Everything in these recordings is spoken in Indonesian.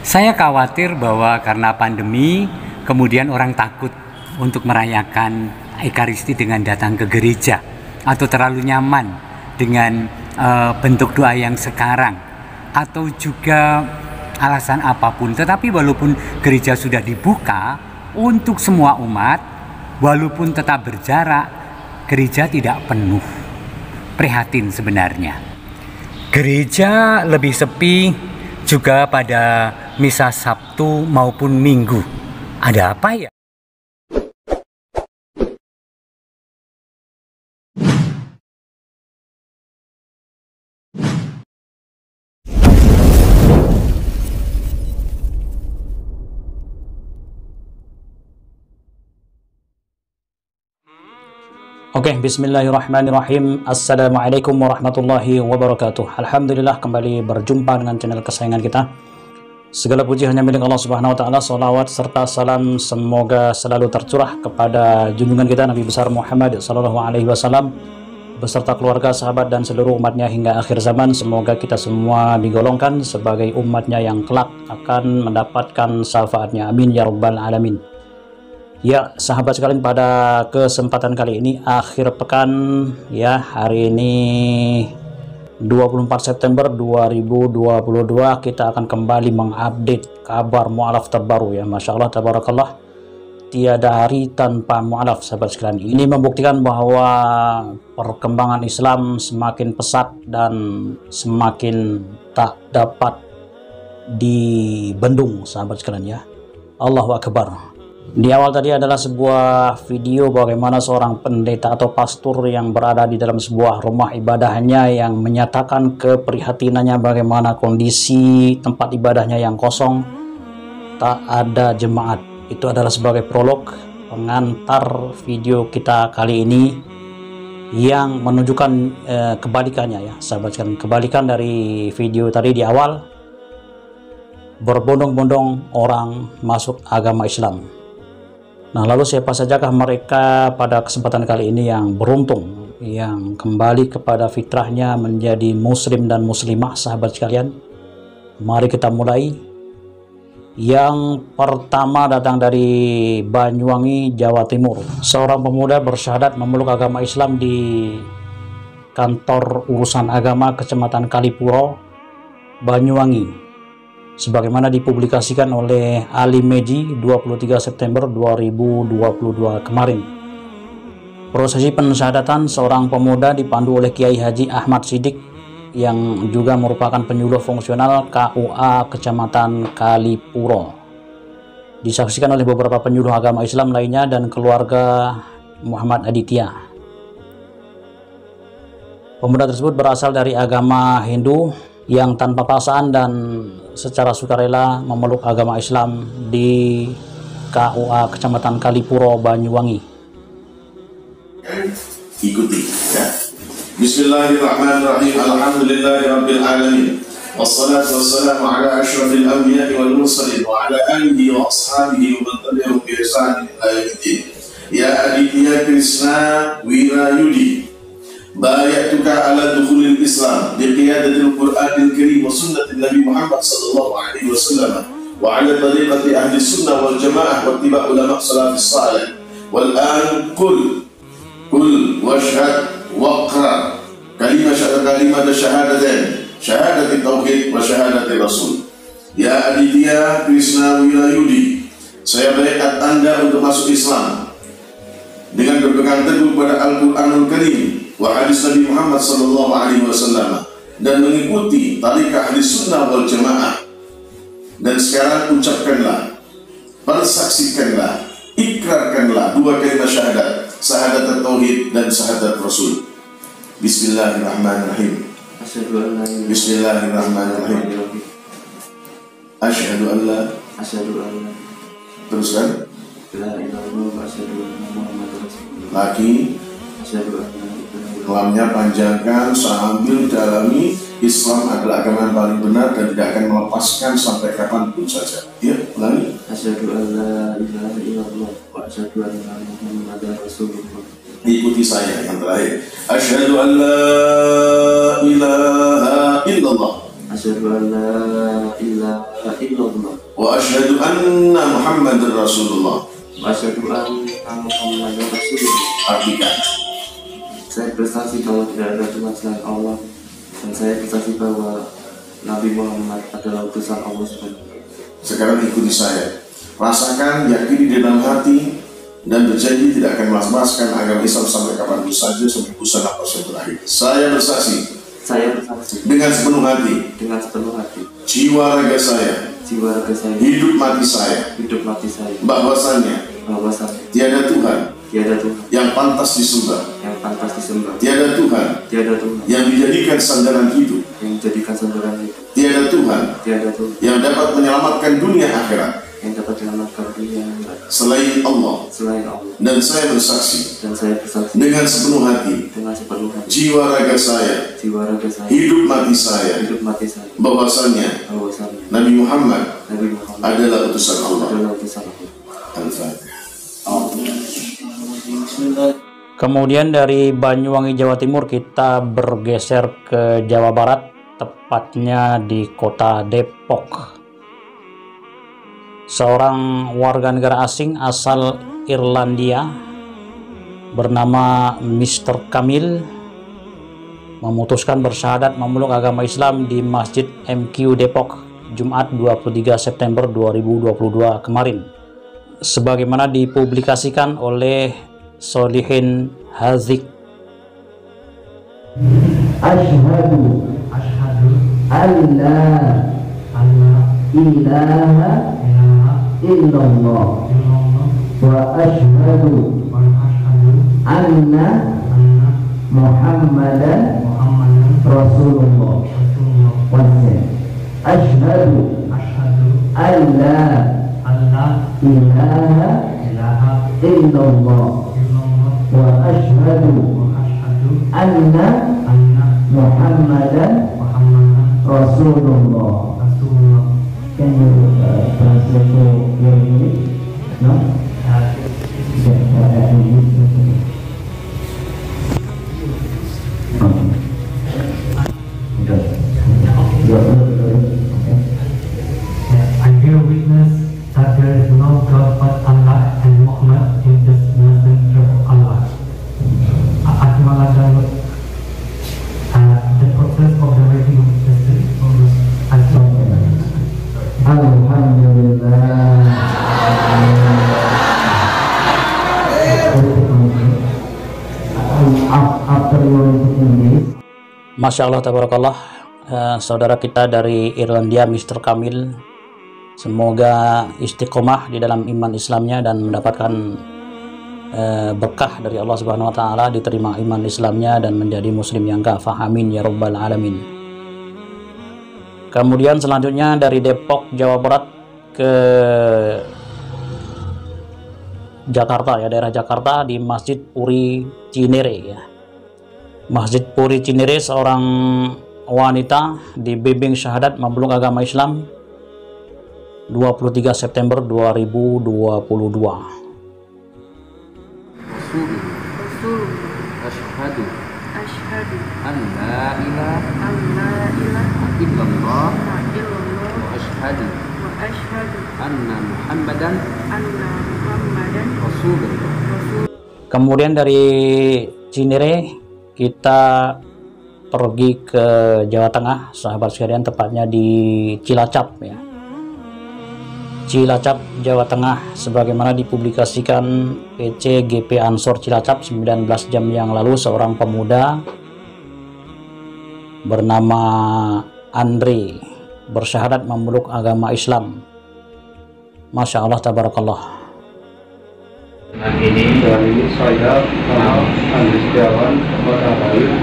Saya khawatir bahwa karena pandemi, kemudian orang takut untuk merayakan Ekaristi dengan datang ke gereja atau terlalu nyaman dengan uh, bentuk doa yang sekarang atau juga alasan apa pun. Tetapi walaupun gereja sudah dibuka untuk semua umat, walaupun tetap berjarak, gereja tidak penuh. Prihatin sebenarnya. Gereja lebih sepi juga pada misa Sabtu maupun Minggu. Ada apa ya? Oke, okay, bismillahirrahmanirrahim. Assalamualaikum warahmatullahi wabarakatuh. Alhamdulillah kembali berjumpa dengan channel kesayangan kita. Segala puji hanya milik Allah Subhanahu wa taala. Salawat serta salam semoga selalu tercurah kepada junjungan kita Nabi besar Muhammad sallallahu alaihi wasallam beserta keluarga, sahabat dan seluruh umatnya hingga akhir zaman. Semoga kita semua digolongkan sebagai umatnya yang kelak akan mendapatkan syafaatnya. Amin ya rabbal alamin. Ya, sahabat sekalian pada kesempatan kali ini akhir pekan ya, hari ini 24 September 2022 kita akan kembali mengupdate kabar mualaf terbaru ya. Masya Allah, tabarakallah. Tiada hari tanpa mualaf sahabat sekalian. Ini membuktikan bahwa perkembangan Islam semakin pesat dan semakin tak dapat dibendung sahabat sekalian ya. Allahu Akbar. Di awal tadi adalah sebuah video bagaimana seorang pendeta atau pastor yang berada di dalam sebuah rumah ibadahnya yang menyatakan keprihatinannya bagaimana kondisi tempat ibadahnya yang kosong, tak ada jemaat. Itu adalah sebagai prolog pengantar video kita kali ini yang menunjukkan eh, kebalikannya ya, sahabat sekalian. Kebalikan dari video tadi di awal berbondong-bondong orang masuk agama Islam Nah, lalu siapa sajakah mereka pada kesempatan kali ini yang beruntung, yang kembali kepada fitrahnya menjadi muslim dan muslimah sahabat sekalian? Mari kita mulai. Yang pertama datang dari Banyuwangi, Jawa Timur. Seorang pemuda bersyahadat memeluk agama Islam di kantor urusan agama Kecamatan Kalipuro, Banyuwangi, sebagaimana dipublikasikan oleh Ali Meji 23 September 2022 kemarin. Prosesi pensyahadatan seorang pemuda dipandu oleh Kiai Haji Ahmad Sidik yang juga merupakan penyuluh fungsional KUA Kecamatan Kalipuro. Disaksikan oleh beberapa penyuluh agama Islam lainnya dan keluarga Muhammad Aditya. Pemuda tersebut berasal dari agama Hindu yang tanpa paksaan dan secara sukarela memeluk agama Islam di KUA Kecamatan Kalipuro, Banyuwangi. Ikuti ya. Bismillahirrahmanirrahim. Alhamdulillahirabbil alamin. Wassalatu wassalamu ala asyrafil anbiya'i wal mursalin wa ala alihi wa ashabihi wa man tabi'ahum bi ihsan ila yaumiddin. Ya Aditya Krishna Wirayudi بايعتك على دخول الإسلام بقيادة القرآن الكريم وسنة النبي محمد صلى الله عليه وسلم وعلى طريقة أهل السنة والجماعة واتباع علماء الصلاة الصالح والآن قل قل واشهد واقرأ كلمة كلمة شهادتين شهادة التوحيد وشهادة الرسول Ya Aditya Krishna Wilayudi Saya baikat Anda untuk masuk Islam Dengan berpegang teguh pada Al-Quranul Karim wa hadis Nabi Muhammad sallallahu alaihi wasallam dan mengikuti tarikat ahli sunnah wal jamaah. Dan sekarang ucapkanlah persaksikanlah ikrarkanlah dua kalimat syahadat syahadat tauhid dan syahadat rasul. Bismillahirrahmanirrahim. Bismillahirrahmanirrahim. Asyhadu an la Asyhadu an Teruskan. La ilaha illallah asyhadu anna Muhammadar Rasulullah. Lagi Asyhadu an kelamnya panjangkan, sambil dalami Islam adalah agama yang paling benar dan tidak akan melepaskan sampai kapan pun saja. Ya, ulangi. Asyhadu an la ilaha illallah wa asyhadu anna Muhammadar Rasulullah. Ikuti saya yang terakhir. Asyhadu an la ilaha illallah. Asyhadu an la ilaha illallah. Wa asyhadu anna Muhammadar Rasulullah. Wa asyhadu anna Muhammadar Rasulullah. Artikan. Saya bersaksi bahwa tidak ada Tuhan selain Allah. Dan saya bersaksi bahwa Nabi Muhammad adalah utusan Allah SWT. Sekarang ikuti saya. Rasakan, yakini di dalam hati Dan berjanji tidak akan melas-maskan agama Islam sampai kapan pun saja Sampai usaha nafas yang berakhir. Saya bersaksi. Saya bersaksi. Dengan sepenuh hati. Dengan sepenuh hati, Jiwa raga saya. Jiwa raga saya, Hidup mati saya. Hidup mati saya, bahwasannya bahwasanya Tiada Tuhan tiada Tuhan. Yang pantas disembah. Yang pantas disembah, Tiada Tuhan. Tiada Tuhan. Yang dijadikan sandaran hidup. Yang menjadikan sandaran hidup, Tiada Tuhan. Tiada Tuhan. Yang dapat menyelamatkan dunia akhirat. Yang dapat menyelamatkan dunia baik Selain Allah. Selain Allah. Dan saya bersaksi. Dan saya bersaksi. Dengan sepenuh hati. Dengan sepenuh hati, Jiwa raga saya. Jiwa raga saya, Hidup mati saya. Hidup mati saya, bahwasannya bahwasanya Nabi Muhammad Nabi Muhammad adalah utusan Allah. adalah utusan Allah. Al-Fatihah. Kemudian dari Banyuwangi Jawa Timur kita bergeser ke Jawa Barat, tepatnya di kota Depok. Seorang warga negara asing asal Irlandia bernama Mr. Kamil memutuskan bersyahadat memeluk agama Islam di Masjid MQ Depok Jumat 23 September 2022 kemarin sebagaimana dipublikasikan oleh Solihin Hazik أشهد أشهد أن لا إله إلا الله. وأشهد أن محمدا رسول الله. والسلام أشهد أن لا إله إلا الله. وأشهد أن محمدا رسول الله Can you uh, translate to your English? No? Yeah, Masya Allah tabarakallah. Eh, saudara kita dari Irlandia Mr. Kamil. Semoga istiqomah di dalam iman Islamnya dan mendapatkan eh, berkah dari Allah Subhanahu wa taala diterima iman Islamnya dan menjadi muslim yang kafah amin ya rabbal alamin. Kemudian selanjutnya dari Depok Jawa Barat ke Jakarta ya daerah Jakarta di Masjid Puri Cinere ya Masjid Puri Cinere seorang wanita dibimbing syahadat memeluk agama Islam 23 September 2022 Rasul Asyhadu Ashhadu an la ilaha an la ilaha illallah illallah wa asyhadu wa ashhadu anna Muhammadan anna Muhammadan Rasulullah. Rasul kemudian dari Cinere kita pergi ke Jawa Tengah sahabat sekalian tepatnya di Cilacap ya. Cilacap Jawa Tengah sebagaimana dipublikasikan PC GP Ansor Cilacap 19 jam yang lalu seorang pemuda bernama Andre bersyahadat memeluk agama Islam. Masya Allah Tabarakallah Dengan ini dari saya nama Andi Setiawan pada hari 15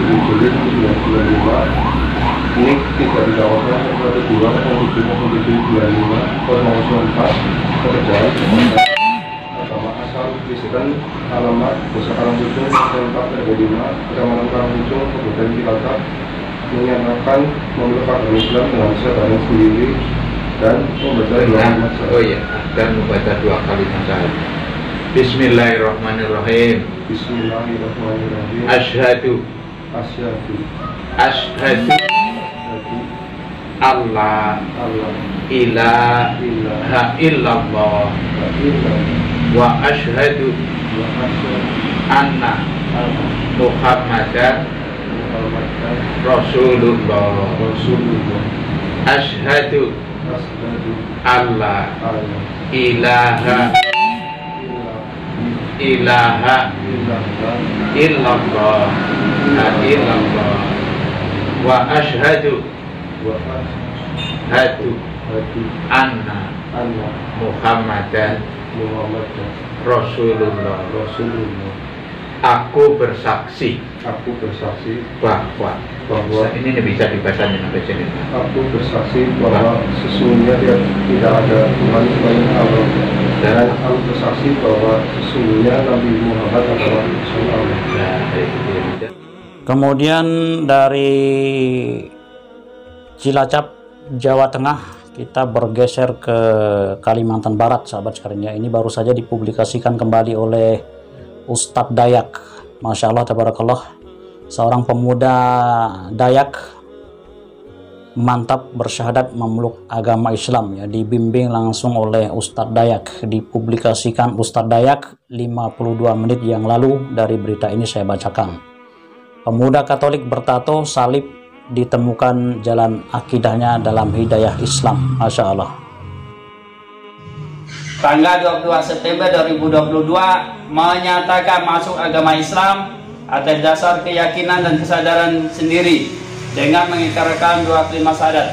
Juli 1995 ini tidak didakwakan satu dua tujuh tujuh bulan lima formasi empat pekerjaan agama asal bisikan alamat desa Karangujung tempat RW lima kecamatan Karangujung Kabupaten Cilacap. Menyatakan memeluk Islam dengan sadar sendiri dan membaca dua kalimat Oh iya, dan membaca dua kalimat syahadat. Bismillahirrahmanirrahim. Bismillahirrahmanirrahim. Asyhadu Asyhadu asyhadu Allah. Allah. Ilaha illallah. Wa asyhadu anna Muhammadan Rasulullah. Rasulullah. Asyhadu Allah. Alla ilaha ilaha illallah. Illallah la illallah. Wa ashhadu. Wa hadu asyhadu anna Muhammadan Muhammadan Rasulullah. Rasulullah. Aku bersaksi aku bersaksi bahwa bahwa ini bisa dibaca sampai sini. Aku bersaksi bahwa sesungguhnya dia tidak ada Tuhan selain Allah dan aku bersaksi bahwa sesungguhnya Nabi Muhammad adalah. Kemudian dari Cilacap, Jawa Tengah, kita bergeser ke Kalimantan Barat, sahabat sekalian. Ya, Ini baru saja dipublikasikan kembali oleh Ustadz Dayak. Masya Allah, tabarakallah. Seorang pemuda Dayak mantap bersyahadat memeluk agama Islam ya dibimbing langsung oleh Ustadz Dayak dipublikasikan Ustadz Dayak 52 menit yang lalu dari berita ini saya bacakan Pemuda Katolik bertato salib ditemukan jalan akidahnya dalam hidayah Islam. Masya Allah. tanggal 22 September 2022 menyatakan masuk agama Islam atas dasar keyakinan dan kesadaran sendiri dengan mengikrarkan dua kalimat syahadat.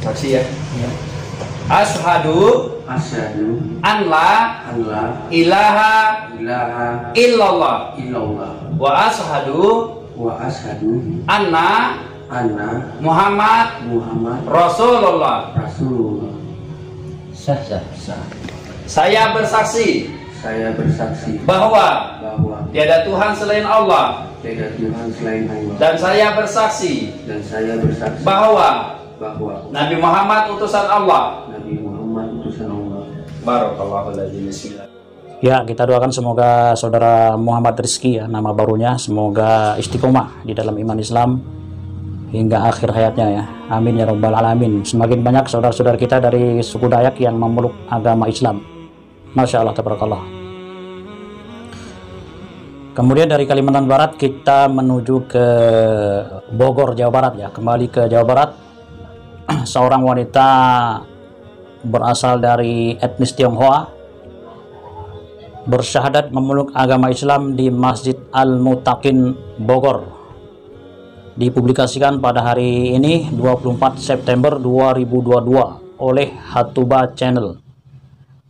Saksi ya. Ashadu Asyhadu an la an la ilaha ilaha illallah illallah wa ashadu wa asyhadu anna anna Muhammad Muhammad Rasulullah. Rasulullah. Sah, sah, sah. Saya bersaksi Saya bersaksi bahwa bahwa tiada Tuhan selain Allah tiada Tuhan selain Allah dan saya bersaksi dan saya bersaksi bahwa bahwa Nabi Muhammad utusan Allah. Nabi Muhammad utusan Allah. Barakallahu. Ya, kita doakan semoga saudara Muhammad Rizki ya, nama barunya, semoga istiqomah di dalam iman Islam hingga akhir hayatnya ya. Amin ya rabbal alamin. Semakin banyak saudara-saudara kita dari suku Dayak yang memeluk agama Islam. Masya Allah, tabarakallah. Kemudian dari Kalimantan Barat kita menuju ke Bogor, Jawa Barat ya. Kembali ke Jawa Barat. Seorang wanita berasal dari etnis Tionghoa bersyahadat memeluk agama Islam di Masjid Al-Mutakin Bogor dipublikasikan pada hari ini 24 September 2022 oleh Hatuba Channel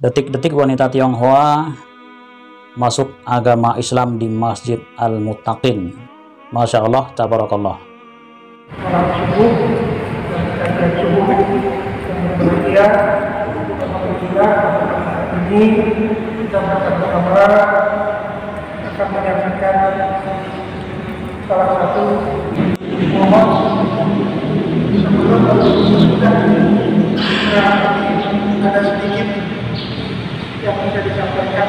detik-detik wanita Tionghoa masuk agama Islam di Masjid Al-Mutakin Masya Allah, Tabarakallah sholat subuh dan subuh kemudian alhamdulillah ini kita bersama-sama akan menyaksikan salah satu momen sebelum sudah ada sedikit yang bisa disampaikan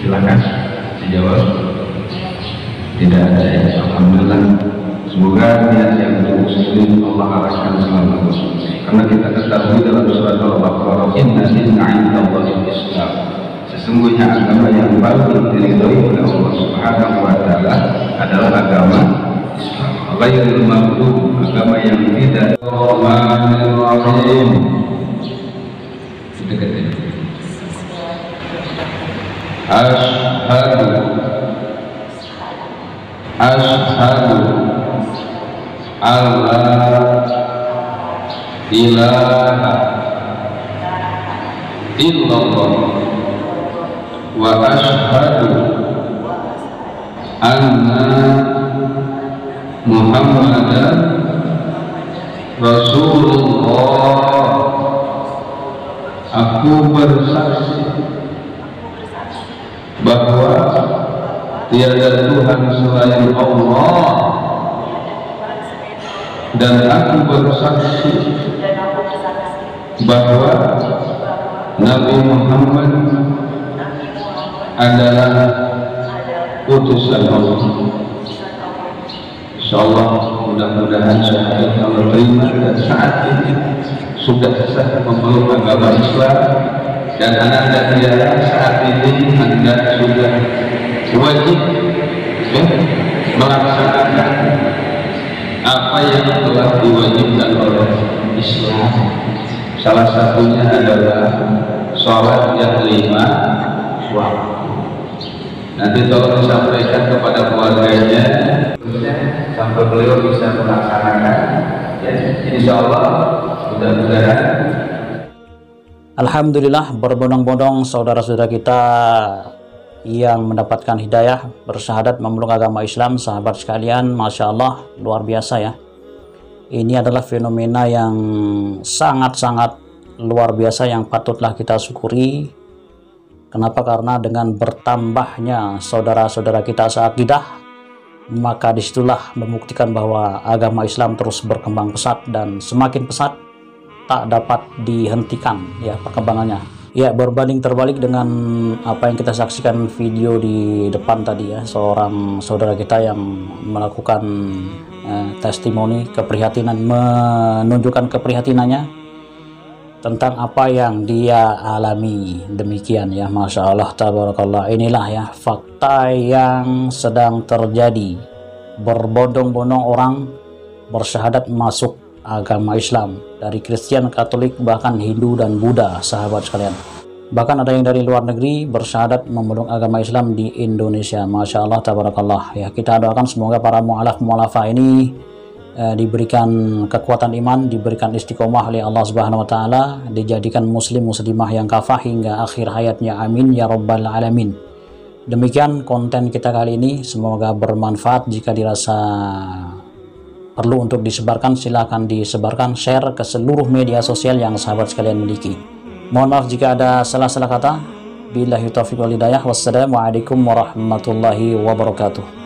silakan dijawab tidak ada ya alhamdulillah semoga niat yang muslim Allah arahkan selalu karena kita ketahui dalam surat al-baqarah inna dinna indallahi islam sesungguhnya agama yang paling diridhoi oleh Allah Subhanahu wa taala adalah agama. Ghairul maghdub agama yang tidak Rahmanir Dekat ini. Ashhadu Ashhadu Allah ilaha illallah wa ashhadu anna Muhammadan Rasulullah Aku bersaksi bahwa tiada Tuhan selain Allah dan aku bersaksi bahwa Nabi Muhammad adalah utusan Allah. Insyaallah mudah-mudahan syahadat Allah terima dan saat ini sudah sah memeluk agama Islam dan anda tidak saat ini anda sudah wajib ya, melaksanakan apa yang telah diwajibkan oleh Islam. Salah satunya adalah sholat yang lima waktu. Nanti tolong disampaikan kepada keluarganya sampai beliau bisa melaksanakan. Ya insya Allah mudah-mudahan. Alhamdulillah berbondong-bondong saudara-saudara kita yang mendapatkan hidayah bersyahadat memeluk agama Islam sahabat sekalian Masya Allah luar biasa ya. Ini adalah fenomena yang sangat-sangat luar biasa yang patutlah kita syukuri. Kenapa? Karena dengan bertambahnya saudara-saudara kita seakidah maka di situlah membuktikan bahwa agama Islam terus berkembang pesat dan semakin pesat tak dapat dihentikan ya perkembangannya. Ya berbanding terbalik dengan apa yang kita saksikan video di depan tadi ya seorang saudara kita yang melakukan eh, testimoni keprihatinan menunjukkan keprihatinannya tentang apa yang dia alami. Demikian ya Masya Allah tabarakallah. Inilah ya fakta yang sedang terjadi. Berbondong-bondong orang bersyahadat masuk agama Islam. Dari Kristen, Katolik, bahkan Hindu dan Buddha sahabat sekalian. Bahkan ada yang dari luar negeri bersyahadat memeluk agama Islam di Indonesia. Masya Allah Tabarakallah. Ya kita doakan semoga para mu'alaf mu'alafah ini eh, diberikan kekuatan iman diberikan istiqomah oleh Allah Subhanahu Wa Taala dijadikan muslim muslimah yang kafah hingga akhir hayatnya. Amin ya rabbal alamin. Demikian konten kita kali ini. Semoga bermanfaat. Jika dirasa perlu untuk disebarkan silahkan disebarkan share ke seluruh media sosial yang sahabat sekalian miliki. Mohon maaf jika ada salah-salah kata. Billahi taufiq wal hidayah. Wassalamualaikum warahmatullahi wabarakatuh